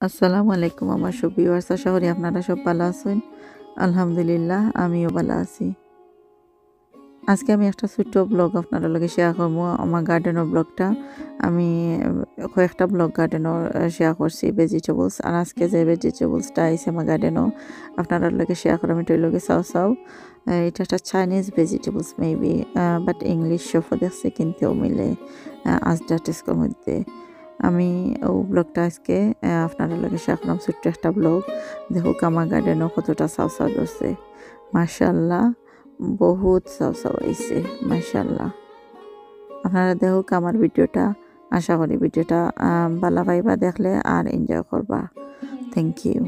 আসসালামু আলাইকুম আমার সব ভিউয়ার্স আশা আপনারা সব ভালো আছেন। আলহামদুলিল্লাহ, আমিও ভালো আছি। আজকে আমি একটা ছোট্ট ব্লগ আপনার লগে শেয়ার করব। আমার গার্ডেনের ব্লগটা আমি কয়েকটা ব্লগ গার্ডেনের শেয়ার করছি ভেজিটেবলস আর আজকে যে ভেজিটেবলসটা আইছে আমার গার্ডেনও আপনার লগে শেয়ার করে আমি এটার লগে চাও চাও এটা একটা Chinese vegetables maybe but English সফর দেখছে কিনতেও মিলে আজ আজডাটিস্কোর মধ্যে। আমি ও ব্লগটা আজকে আপনারা লগে শেয়ার ছোট্ট একটা ব্লগ দেখুক আমার গার্ডেনও কতটা সাউ সাউ ধরছে। মার্শাল্লাহ বহুত সাউ সাউ আইছে মার্শাল্লাহ আপনারা দেখুক আমার ভিডিওটা, আশা করি ভিডিওটা ভালো পাইবা দেখলে আর এনজয় করবা। Thank you